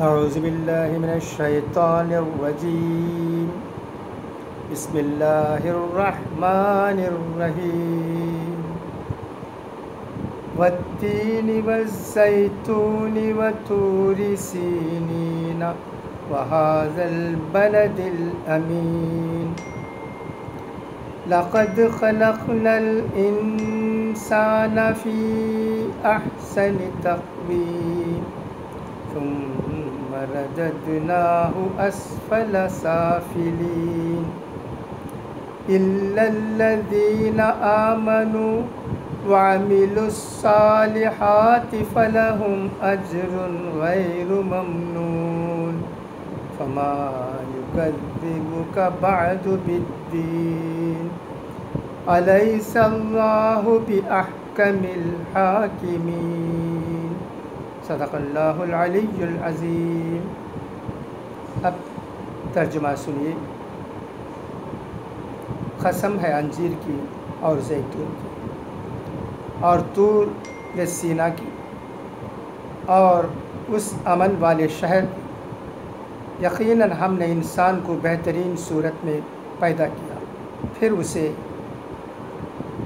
أعوذ بالله من الشيطان الرجيم. بسم الله الرحمن الرحيم. والتين والزيتون وتور سينين وهذا البلد الأمين. لقد خلقنا الإنسان في أحسن تقويم. ثم رددناه أسفل سافلين. إلا الذين آمنوا وعملوا الصالحات فلهم أجر غير ممنون. فما يكذبك بعد بالدين. أليس الله بأحكم الحاكمين؟ صدق اللہ العلی العظیم۔ اب ترجمہ سنیے۔ قسم ہے انجیر کی اور زیتون کی، اور طور سینا کی، اور اس امن والے شہر کی۔ یقیناً ہم نے انسان کو بہترین صورت میں پیدا کیا، پھر اسے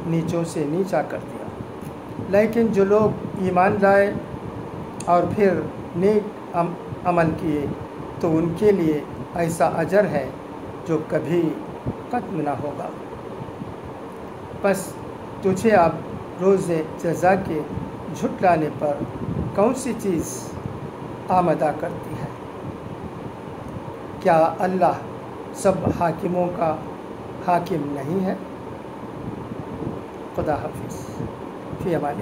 نیچوں سے نیچا کر دیا۔ لیکن جو لوگ ایمان لائے और फिर नेक अम, अमल किए तो उनके लिए ऐसा अजर है जो कभी ख़त्म ना होगा। बस तुझे अब रोज़ जजा के झुटलाने पर कौन सी चीज़ आमदा करती है? क्या अल्लाह सब हाकिमों का हाकिम नहीं है? खुदा हाफिज़। फ़ी अमान